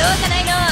ろうかないの。